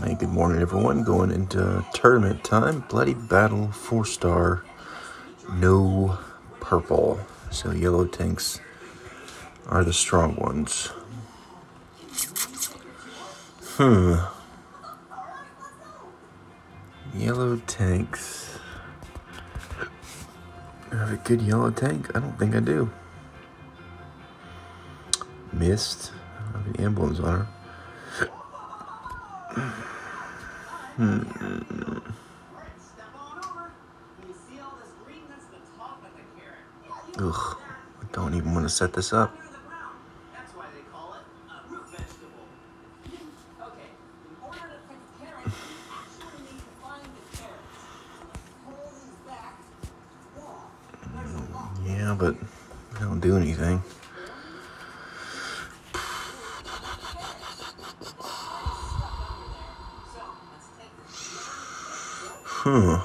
Hey, good morning, everyone. Going into tournament time. Bloody Battle, four star, no purple. So yellow tanks are the strong ones. Hmm. Yellow tanks. I have a good yellow tank? I don't think I do. Mist. I have emblems on her. Hmm. Ugh. I don't even want to set this up. Yeah, but I don't do anything. Huh.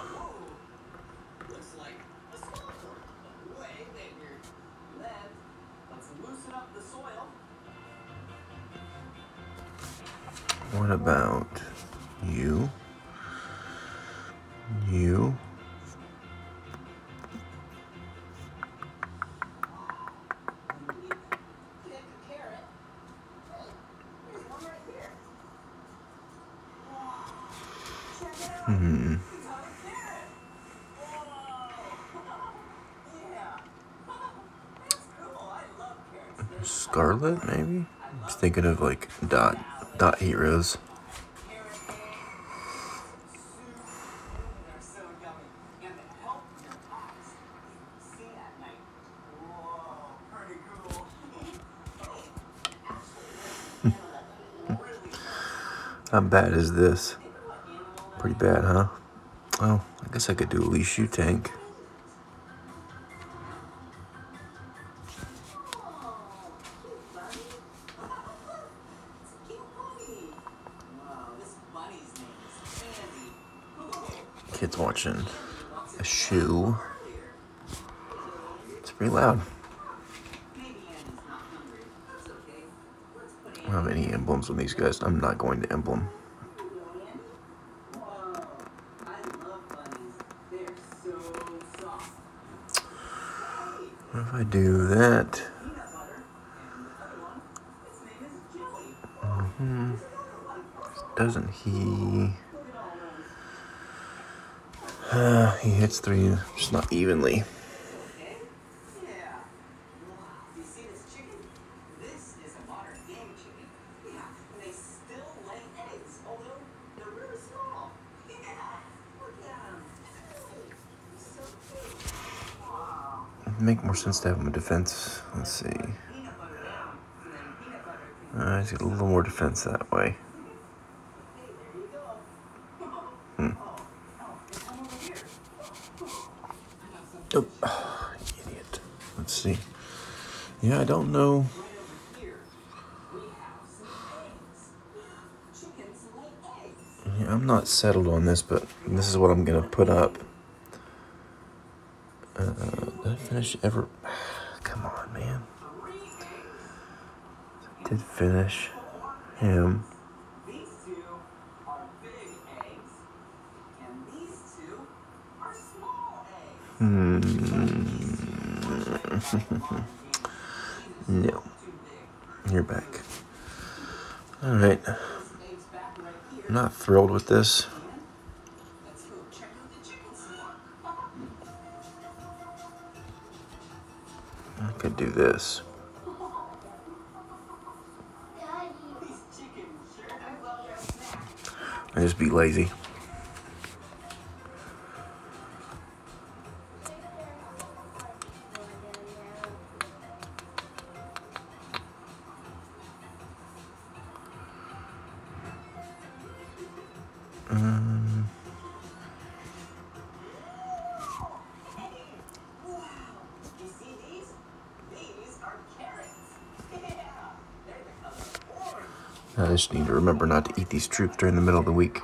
What about you? You? Hmm. Scarlett, maybe? I was thinking of like dot dot heroes. How bad is this? Pretty bad, huh? Oh, I guess I could do a Li Xiu tank. Kids watching a shoe. It's pretty loud. I don't have any emblems on these guys. I'm not going to emblem. What if I do that? Mm-hmm. Doesn't he? Uh, he hits three, just not evenly. Make more sense to have him a defense. Let's see. Uh, he's got a little more defense that way. Oh, idiot. Let's see. Yeah, I don't know. Yeah, I'm not settled on this, but this is what I'm gonna put up. Uh, did I finish ever? Come on, man. I did finish him. Hmm. no. You're back. All right. I'm not thrilled with this. I could do this. I just be lazy. Um, I just need to remember not to eat these troops during the middle of the week.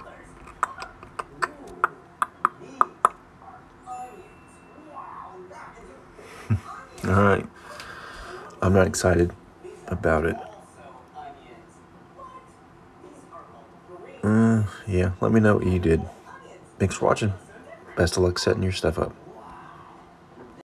All right. I'm not excited about it. Uh, yeah, let me know what you did. Thanks for watching. Best of luck setting your stuff up.